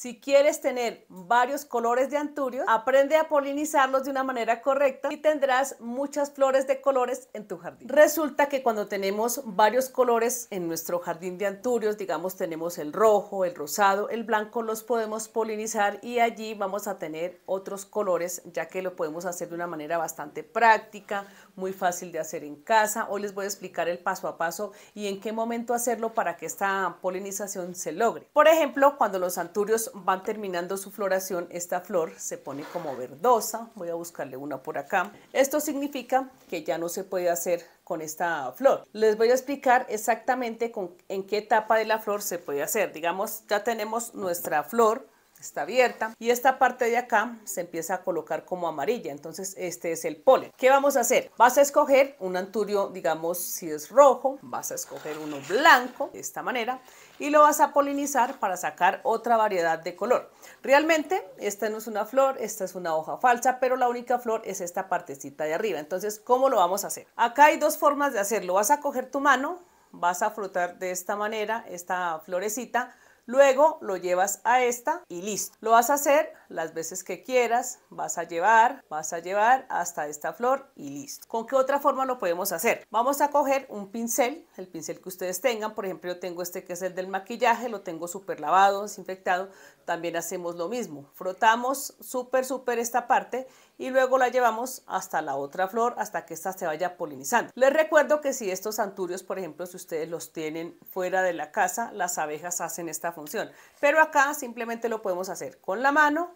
Si quieres tener varios colores de anturios, aprende a polinizarlos de una manera correcta y tendrás muchas flores de colores en tu jardín. Resulta que cuando tenemos varios colores en nuestro jardín de anturios, digamos tenemos el rojo, el rosado, el blanco, los podemos polinizar y allí vamos a tener otros colores ya que lo podemos hacer de una manera bastante práctica, muy fácil de hacer en casa. Hoy les voy a explicar el paso a paso y en qué momento hacerlo para que esta polinización se logre. Por ejemplo, cuando los anturios van terminando su floración, esta flor se pone como verdosa. Voy a buscarle una por acá. Esto significa que ya no se puede hacer con esta flor. Les voy a explicar exactamente en qué etapa de la flor se puede hacer. Digamos, ya tenemos nuestra flor está abierta y esta parte de acá se empieza a colocar como amarilla. Entonces este es el polen. ¿qué vamos a hacer? vas a escoger un anturio digamos si es rojo vas a escoger uno blanco de esta manera y lo vas a polinizar para sacar otra variedad de color. Realmente esta no es una flor esta es una hoja falsa pero la única flor es esta partecita de arriba. Entonces ¿cómo lo vamos a hacer? acá hay dos formas de hacerlo. Vas a coger tu mano vas a frotar de esta manera esta florecita Luego lo llevas a esta y listo. Lo vas a hacer las veces que quieras, vas a llevar, vas a llevar hasta esta flor y listo. ¿Con qué otra forma lo podemos hacer? Vamos a coger un pincel, el pincel que ustedes tengan, por ejemplo yo tengo este que es el del maquillaje, lo tengo súper lavado, desinfectado, también hacemos lo mismo. Frotamos súper, súper esta parte y luego la llevamos hasta la otra flor hasta que esta se vaya polinizando. Les recuerdo que si estos anturios, por ejemplo, si ustedes los tienen fuera de la casa, las abejas hacen esta función. Pero acá simplemente lo podemos hacer con la mano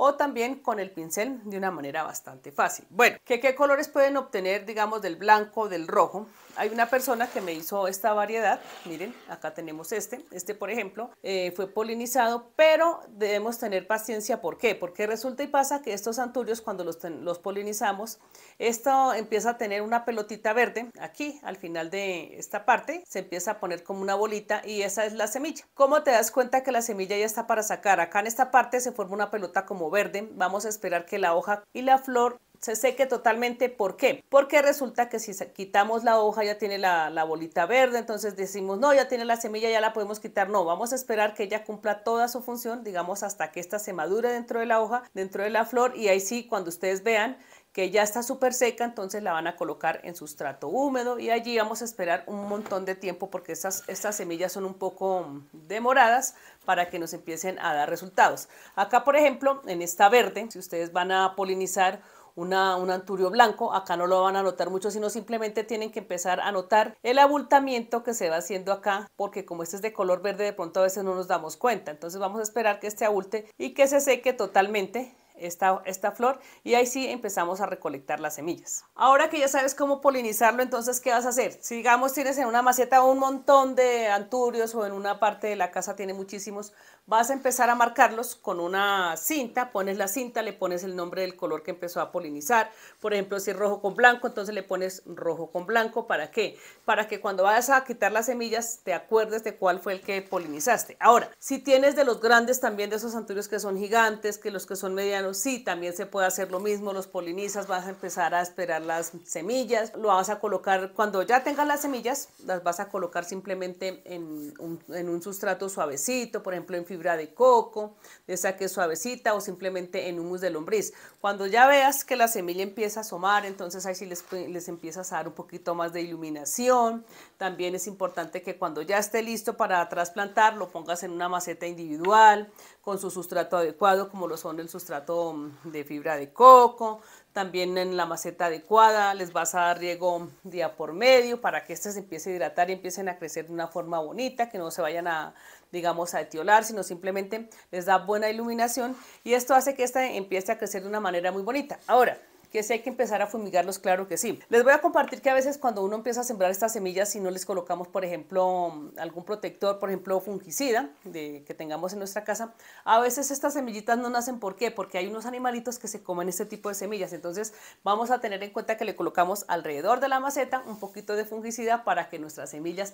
o también con el pincel de una manera bastante fácil. Bueno, ¿qué, ¿qué, colores pueden obtener, digamos, del blanco, del rojo? Hay una persona que me hizo esta variedad, miren, acá tenemos este, este por ejemplo, eh, fue polinizado, pero debemos tener paciencia, ¿por qué? Porque resulta y pasa que estos anturios cuando los, los polinizamos, esto empieza a tener una pelotita verde, aquí al final de esta parte, se empieza a poner como una bolita y esa es la semilla. ¿Cómo te das cuenta que la semilla ya está para sacar? Acá en esta parte se forma una pelota como verde, vamos a esperar que la hoja y la flor se seque totalmente. ¿Por qué? Porque resulta que si quitamos la hoja ya tiene la, la, bolita verde, entonces decimos, no, ya tiene la semilla, ya la podemos quitar. No, vamos a esperar que ella cumpla toda su función, digamos, hasta que esta se madure dentro de la hoja, dentro de la flor, y ahí sí, cuando ustedes vean que ya está súper seca, entonces la van a colocar en sustrato húmedo y allí vamos a esperar un montón de tiempo porque estas, estas semillas son un poco demoradas para que nos empiecen a dar resultados. Acá, por ejemplo, en esta verde, si ustedes van a polinizar una, un anturio blanco, acá no lo van a notar mucho, sino simplemente tienen que empezar a notar el abultamiento que se va haciendo acá, porque como este es de color verde, de pronto a veces no nos damos cuenta. Entonces vamos a esperar que este abulte y que se seque totalmente esta, esta flor y ahí sí empezamos a recolectar las semillas. Ahora que ya sabes cómo polinizarlo, entonces, ¿qué vas a hacer? Si digamos tienes en una maceta un montón de anturios o en una parte de la casa tiene muchísimos, vas a empezar a marcarlos con una cinta, pones la cinta, le pones el nombre del color que empezó a polinizar. Por ejemplo, si es rojo con blanco, entonces le pones rojo con blanco. ¿Para qué? Para que cuando vayas a quitar las semillas te acuerdes de cuál fue el que polinizaste. Ahora, si tienes de los grandes también, de esos anturios que son gigantes, que los que son medianos, sí, también se puede hacer lo mismo, los polinizas, vas a empezar a esperar las semillas, lo vas a colocar, cuando ya tengas las semillas, las vas a colocar simplemente en un, sustrato suavecito, por ejemplo en fibra de coco, de esa que es suavecita o simplemente en humus de lombriz. Cuando ya veas que la semilla empieza a asomar, entonces ahí sí les, les empiezas a dar un poquito más de iluminación. También es importante que cuando ya esté listo para trasplantar, lo pongas en una maceta individual, con su sustrato adecuado, como lo son el sustrato de fibra de coco, también en la maceta adecuada, les vas a dar riego día por medio para que éste se empiece a hidratar y empiecen a crecer de una forma bonita, que no se vayan a, digamos, a etiolar, sino simplemente les da buena iluminación y esto hace que ésta empiece a crecer de una manera muy bonita. Ahora, que si hay que empezar a fumigarlos, claro que sí. Les voy a compartir que a veces cuando uno empieza a sembrar estas semillas, si no les colocamos, por ejemplo, algún protector, por ejemplo, fungicida de, que tengamos en nuestra casa, a veces estas semillitas no nacen. ¿Por qué? Porque hay unos animalitos que se comen este tipo de semillas. Entonces vamos a tener en cuenta que le colocamos alrededor de la maceta un poquito de fungicida para que nuestras semillas